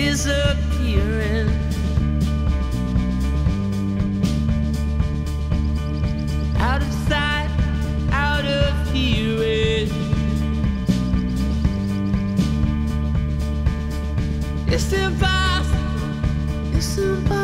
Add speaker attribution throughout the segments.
Speaker 1: disappearing. Out of sight, out of hearing. It's impossible. It's impossible.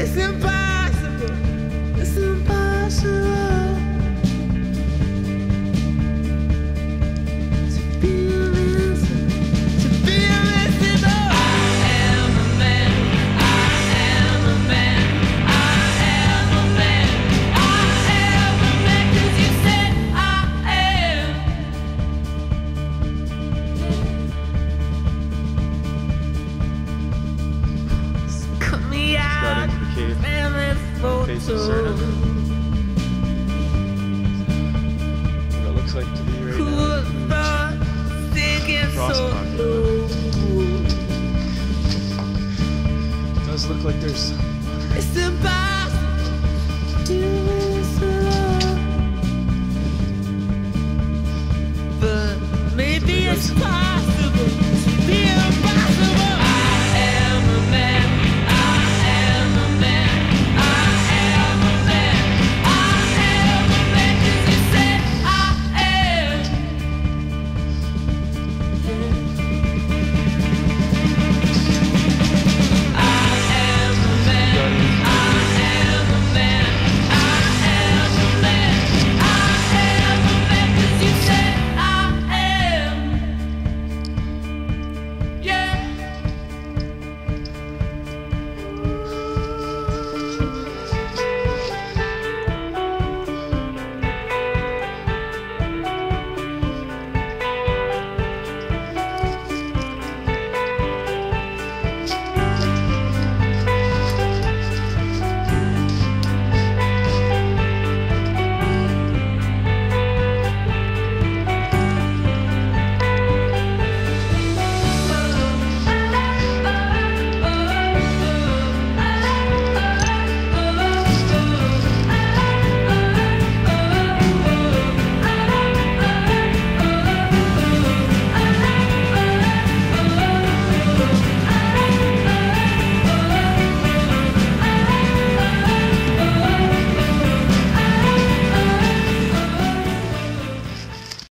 Speaker 1: It's impossible. so. What
Speaker 2: it looks like to be right now. It does look like there's.
Speaker 1: It's impossible to But maybe it's possible.